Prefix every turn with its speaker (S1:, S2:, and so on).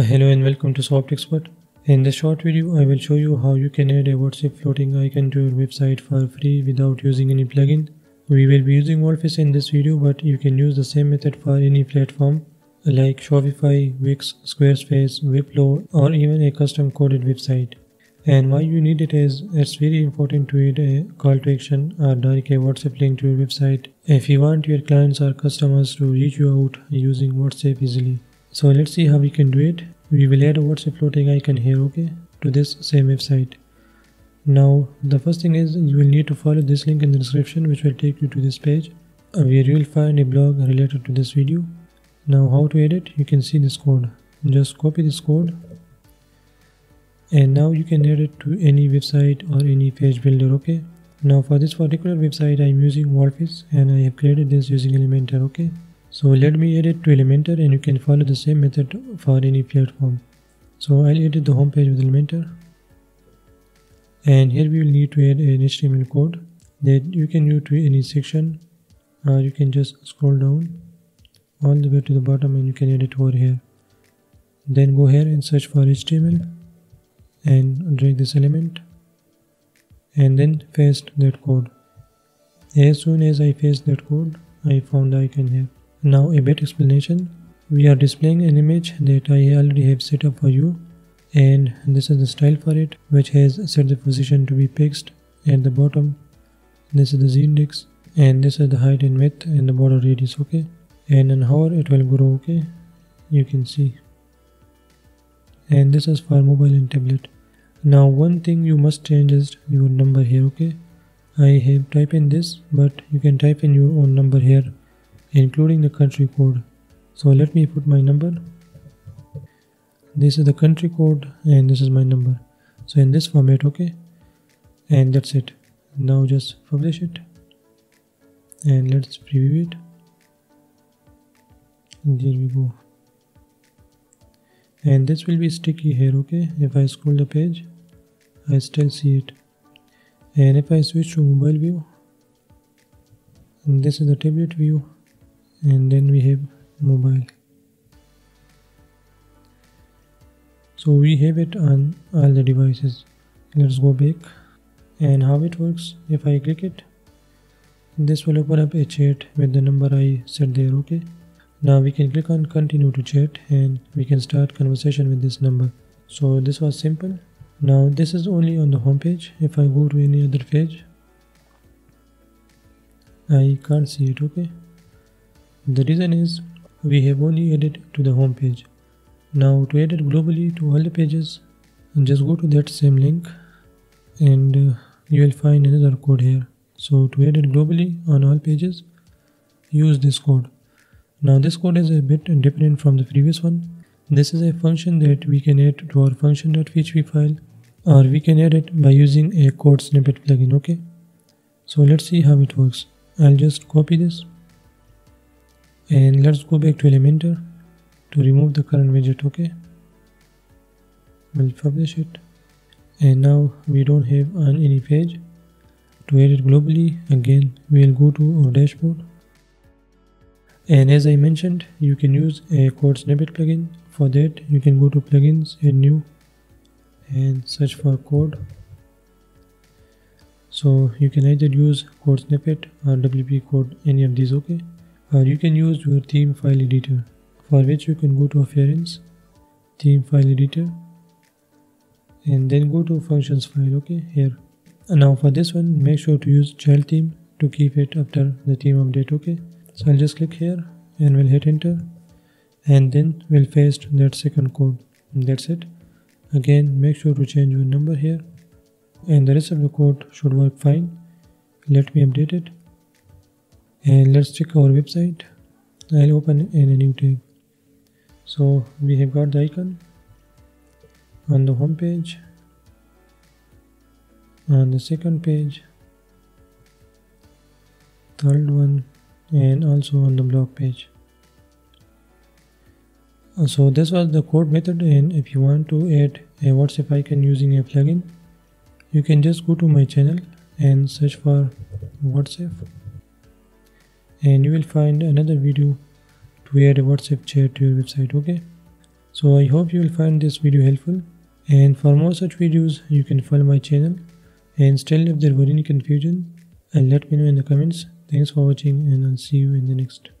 S1: Uh, hello and welcome to Soft Expert. In this short video, I will show you how you can add a WhatsApp floating icon to your website for free without using any plugin. We will be using WordPress in this video, but you can use the same method for any platform like Shopify, Wix, Squarespace, Webflow, or even a custom coded website. And why you need it is it's very important to add a call to action or direct a WhatsApp link to your website if you want your clients or customers to reach you out using WhatsApp easily. So let's see how we can do it. We will add a WhatsApp floating icon here, okay, to this same website. Now the first thing is you will need to follow this link in the description which will take you to this page uh, where you will find a blog related to this video. Now how to edit? You can see this code. Just copy this code and now you can add it to any website or any page builder okay now for this particular website i'm using WordPress and i have created this using elementor okay so let me add it to elementor and you can follow the same method for any platform so i'll edit the home page with elementor and here we will need to add an html code that you can use to any section or you can just scroll down all the way to the bottom and you can edit over here then go here and search for html and drag this element and then paste that code. As soon as I paste that code, I found the icon here. Now a bit explanation. We are displaying an image that I already have set up for you and this is the style for it which has set the position to be fixed at the bottom. This is the z index and this is the height and width and the border radius okay? And an hour it will grow okay? You can see. And this is for mobile and tablet. Now one thing you must change is your number here okay? I have typed in this but you can type in your own number here including the country code. So let me put my number. This is the country code and this is my number. So in this format okay? And that's it. Now just publish it. And let's preview it. And there we go. And this will be sticky here okay? If I scroll the page I still see it. And if I switch to mobile view this is the tablet view and then we have mobile. So we have it on all the devices. Let's go back. And how it works if I click it this will open up a chat with the number I set there okay? Now we can click on continue to chat and we can start conversation with this number. So this was simple. Now this is only on the home page if i go to any other page i can't see it okay the reason is we have only added to the home page now to add it globally to all the pages just go to that same link and uh, you will find another code here so to add it globally on all pages use this code now this code is a bit different from the previous one. This is a function that we can add to our function.php file or we can add it by using a code snippet plugin okay. So let's see how it works. I'll just copy this and let's go back to Elementor to remove the current widget okay. We'll publish it. And now we don't have on any page. To edit globally. Again we'll go to our dashboard. And as I mentioned you can use a code snippet plugin. For that you can go to plugins and new and search for code. So you can either use code snippet or wp code any of these okay or you can use your theme file editor for which you can go to appearance theme file editor and then go to functions file okay here. And now for this one make sure to use child theme to keep it after the theme update okay. So I'll just click here and we'll hit enter and then we'll paste that second code. And that's it. Again make sure to change your number here and the rest of the code should work fine. Let me update it and let's check our website. I'll open in a new tab. So we have got the icon on the home page on the second page third one and also on the blog page. Uh, so this was the code method and if you want to add a whatsapp icon using a plugin you can just go to my channel and search for whatsapp and you will find another video to add a whatsapp chat to your website okay? So i hope you will find this video helpful. And for more such videos you can follow my channel and still if there were any confusion and let me know in the comments. Thanks for watching and i'll see you in the next